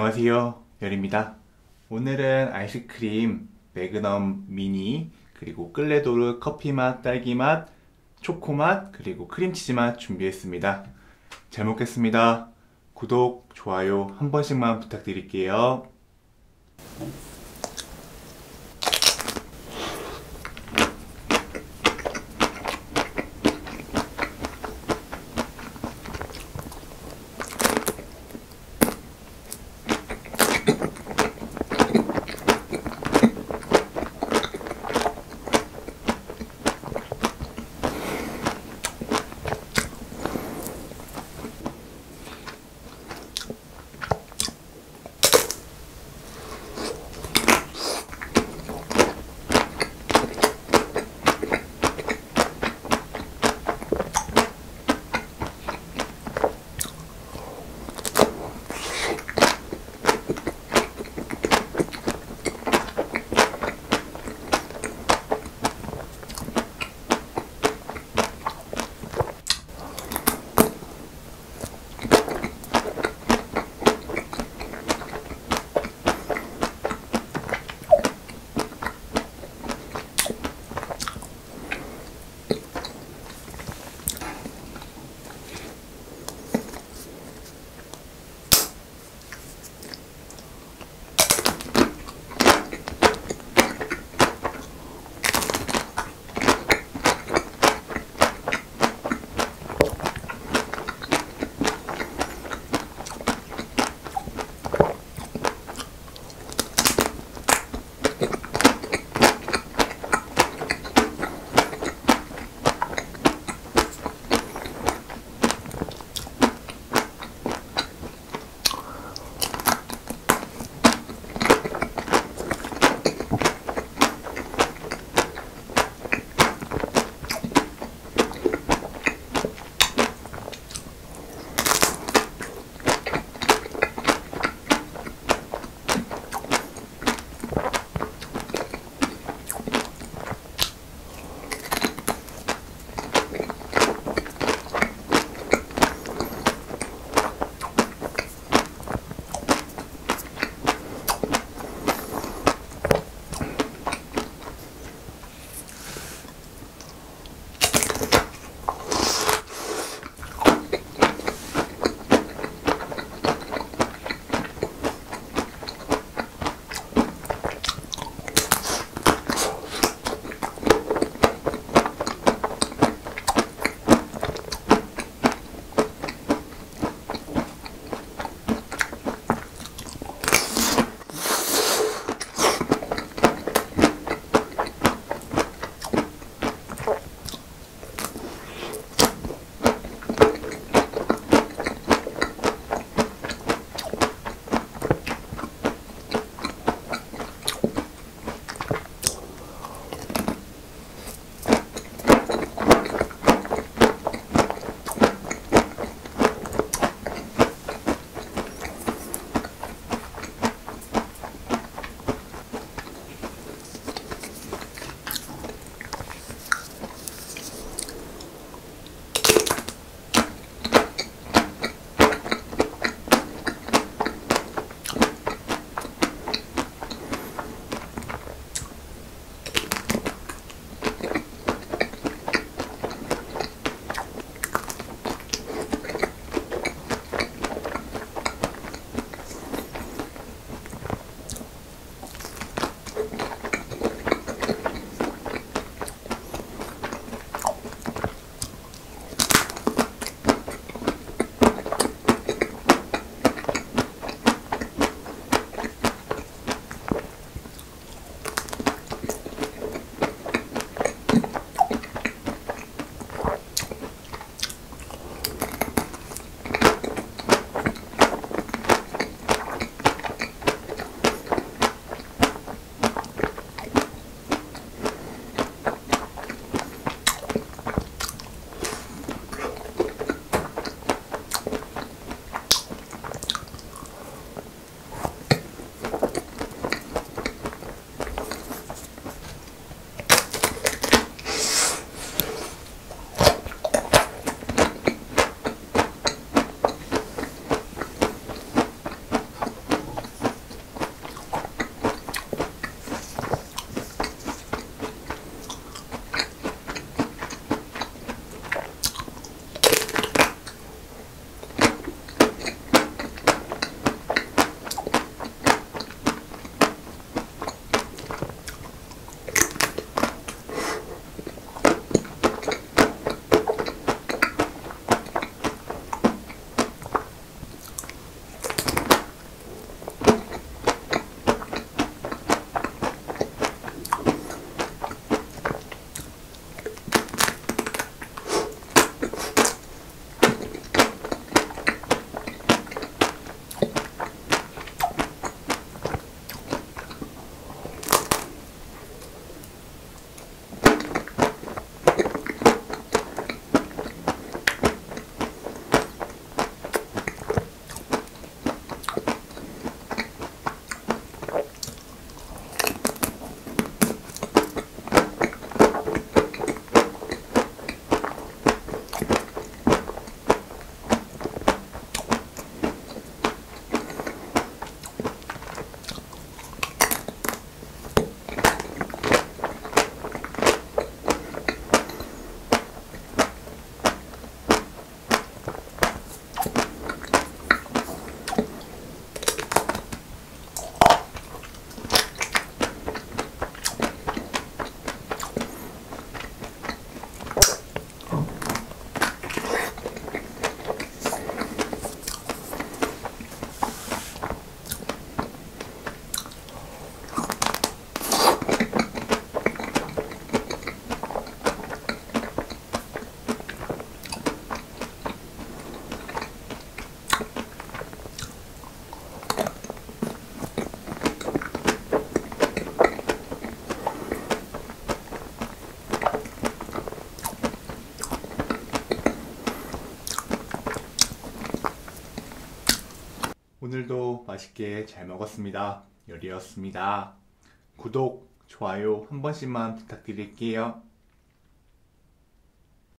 안녕하세요. 열입니다. 오늘은 아이스크림 매그넘 미니 그리고 끌레도르 커피맛, 딸기맛, 초코맛 그리고 크림치즈맛 준비했습니다. 잘 먹겠습니다. 구독, 좋아요 한 번씩만 부탁드릴게요. 오늘도 맛있게 잘 먹었습니다. 열이었습니다. 구독, 좋아요 한 번씩만 부탁드릴게요.